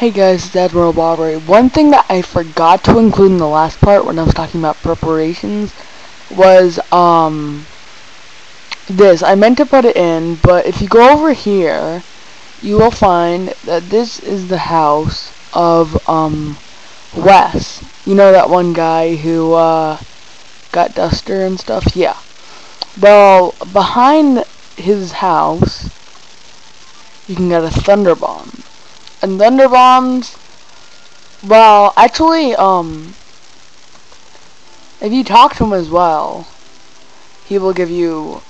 Hey guys, it's Admiral Bobbery. One thing that I forgot to include in the last part when I was talking about preparations was, um, this. I meant to put it in, but if you go over here, you will find that this is the house of, um, Wess. You know that one guy who, uh, got Duster and stuff? Yeah. Well, behind his house, you can get a Thunder Bomb and thunder bombs. Well, actually, um, if you talk to him as well, he will give you.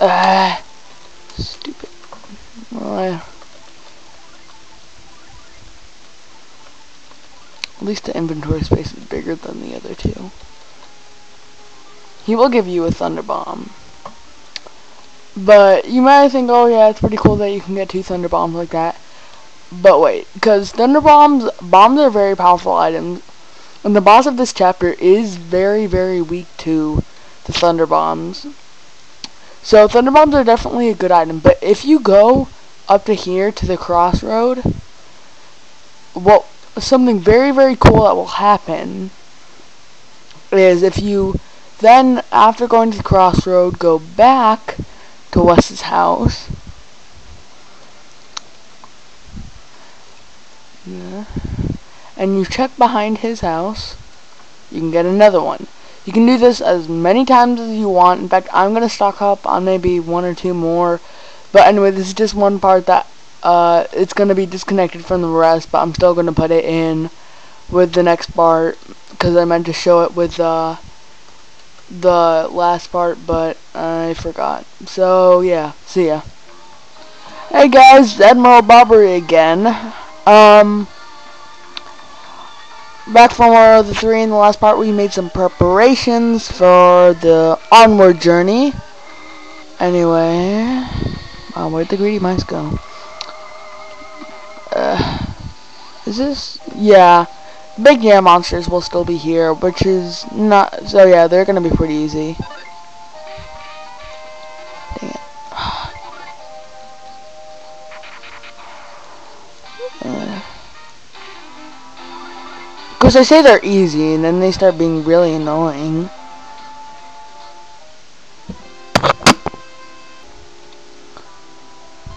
Uh, stupid. I, at least the inventory space is bigger than the other two. He will give you a thunder bomb. But you might think, oh yeah, it's pretty cool that you can get two thunder bombs like that. But wait, because Thunder Bombs, bombs are very powerful items, and the boss of this chapter is very, very weak to the Thunder Bombs. So Thunder Bombs are definitely a good item, but if you go up to here to the crossroad, well, something very, very cool that will happen is if you then, after going to the crossroad, go back to Wess's house, Yeah. And you check behind his house, you can get another one. You can do this as many times as you want. In fact, I'm going to stock up on maybe one or two more. But anyway, this is just one part that uh, it's going to be disconnected from the rest, but I'm still going to put it in with the next part because I meant to show it with uh, the last part, but I forgot. So, yeah, see ya. Hey guys, Admiral Bobbery again. Um, back from World the 3 in the last part we made some preparations for the onward journey. Anyway, oh, where'd the greedy mice go? Uh, is this? Yeah, big yeah monsters will still be here, which is not, so yeah, they're gonna be pretty easy. Because I say they're easy, and then they start being really annoying.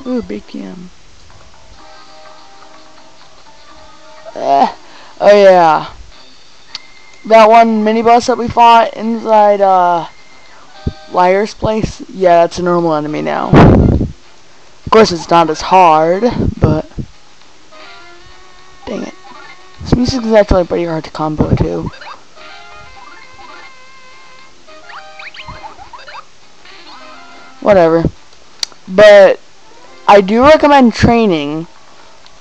Ooh, big yam. Uh, oh yeah. That one mini boss that we fought inside, uh, Liar's place? Yeah, that's a normal enemy now. Of course, it's not as hard, but... Dang it. This music is actually pretty hard to combo too. Whatever. But I do recommend training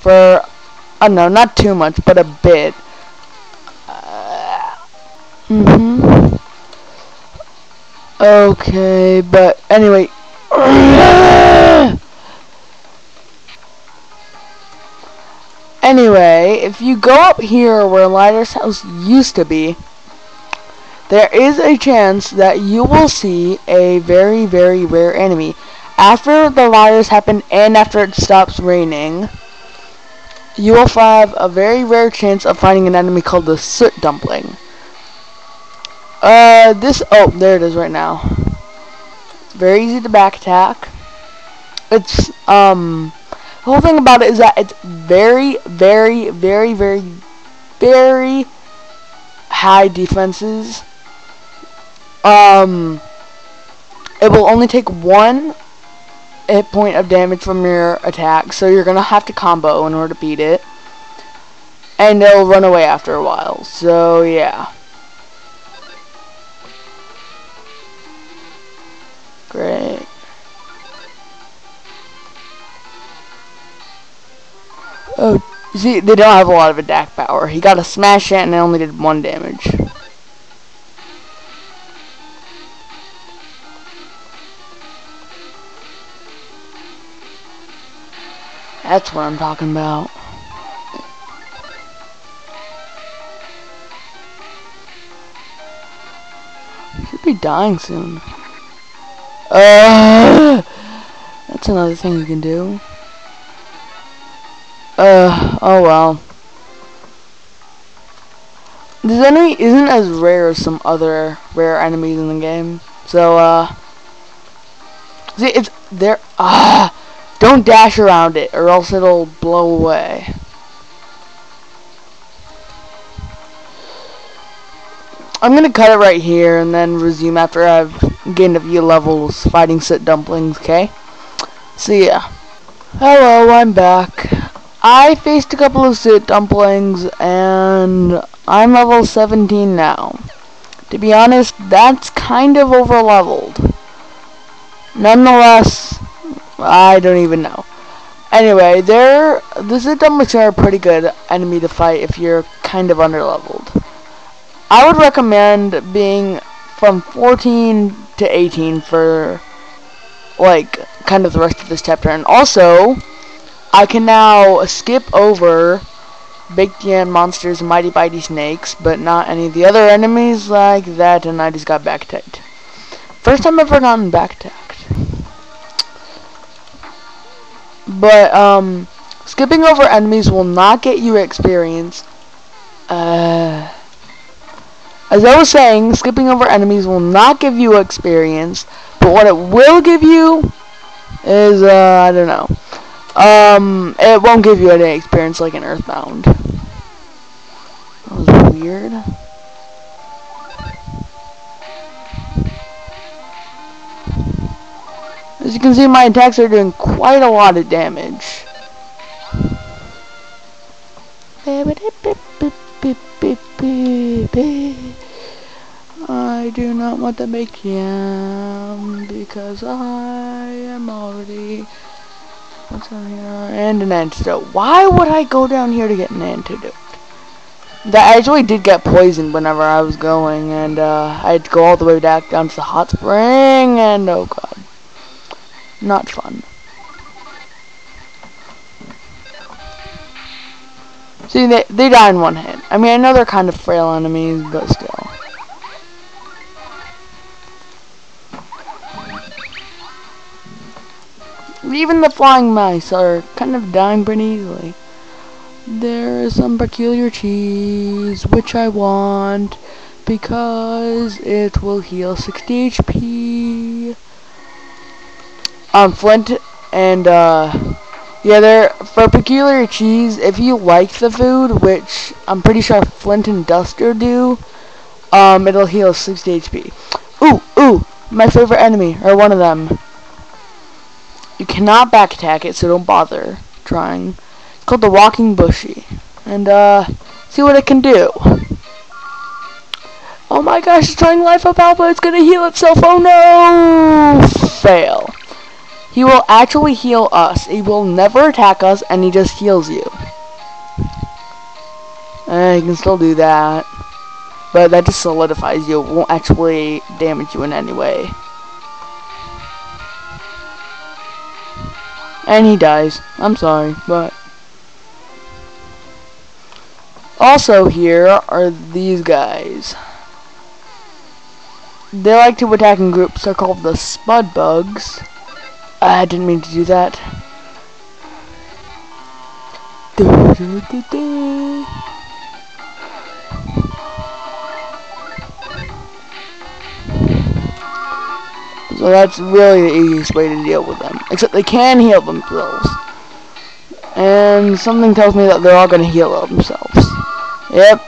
for, I don't know, not too much, but a bit. Uh, mm-hmm. Okay, but anyway. Anyway, if you go up here where Liar's house used to be, there is a chance that you will see a very, very rare enemy. After the liars happen and after it stops raining, you will have a very rare chance of finding an enemy called the Soot Dumpling. Uh, this, oh, there it is right now. It's very easy to back attack. It's, um, the whole thing about it is that it's very, very, very, very, very high defenses. Um, it will only take one hit point of damage from your attack, so you're gonna have to combo in order to beat it. And it'll run away after a while, so yeah. Great. Oh, see, they don't have a lot of attack power. He got a smash it and it only did one damage. That's what I'm talking about. Should be dying soon. Uh, that's another thing you can do. Uh, Oh well. This enemy isn't as rare as some other rare enemies in the game. So, uh... See, it's... There... Ah! Don't dash around it, or else it'll blow away. I'm gonna cut it right here, and then resume after I've gained a few levels fighting Soot Dumplings, okay? See ya. Hello, I'm back. I faced a couple of Soot Dumplings, and I'm level 17 now. To be honest, that's kind of over leveled. Nonetheless, I don't even know. Anyway, they're, the Soot Dumplings are a pretty good enemy to fight if you're kind of underleveled. I would recommend being from 14 to 18 for, like, kind of the rest of this chapter. And also, I can now skip over Big Giant Monsters Mighty Bitey Snakes, but not any of the other enemies like that, and I just got back-tacked. First time I've ever gotten back-tacked. But, um, skipping over enemies will not get you experience. Uh... As I was saying, skipping over enemies will not give you experience, but what it will give you is, uh, I don't know. Um, it won't give you any experience like in Earthbound. That was weird. As you can see, my attacks are doing quite a lot of damage. I do not want to make yam because I am already what's here and an antidote. Why would I go down here to get an antidote? That actually did get poisoned whenever I was going, and uh, I had to go all the way back down to the hot spring, and oh god, not fun. See, they, they die in one hit. I mean, I know they're kind of frail enemies, but still. Even the flying mice are kind of dying pretty easily. There is some peculiar cheese, which I want, because it will heal 60 HP. Um, Flint and, uh, yeah, there, for peculiar cheese, if you like the food, which I'm pretty sure Flint and Duster do, um, it'll heal 60 HP. Ooh, ooh, my favorite enemy, or one of them. You cannot back attack it, so don't bother trying. It's called the Walking Bushy. And, uh, see what it can do. Oh my gosh, it's trying Life Up Alpha, it's gonna heal itself, oh no! Fail. He will actually heal us. He will never attack us, and he just heals you. Uh, he can still do that. But that just solidifies you. It won't actually damage you in any way. And he dies. I'm sorry, but... Also here are these guys. They like to attack in groups. They're called the Spud Bugs. I didn't mean to do that. So that's really the easiest way to deal with them. Except they can heal themselves. And something tells me that they're all going to heal themselves. Yep.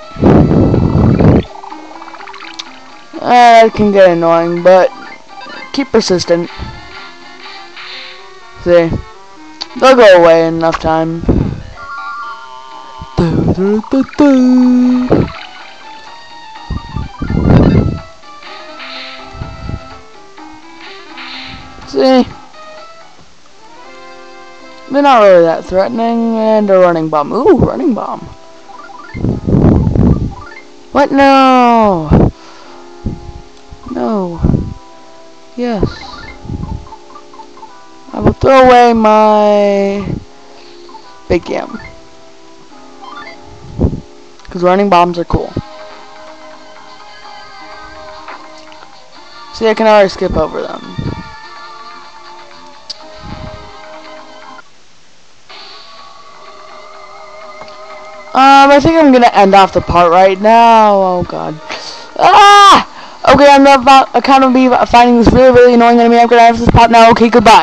Uh, that can get annoying, but keep persistent. See? They'll go away in enough time. See? They're not really that threatening, and a running bomb. Ooh, running bomb. What? No! No. Yes. I will throw away my big yam. Because running bombs are cool. See, I can already skip over them. Um, I think I'm gonna end off the part right now. Oh god. Ah! Okay, I'm not about, account of me finding this really, really annoying enemy. I'm gonna have this part now. Okay, goodbye.